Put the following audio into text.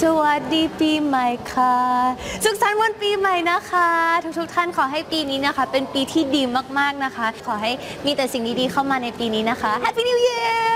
สวัสดีปีใหม่ค่ะ สุขสันต์วันปีใหม่นะคะ ทุกๆท่านขอให้ปีนี้นะคะ เป็นปีที่ดีมากๆนะคะ ขอให้มีแต่สิ่งดีๆเข้ามาในปีนี้นะคะ Happy New Year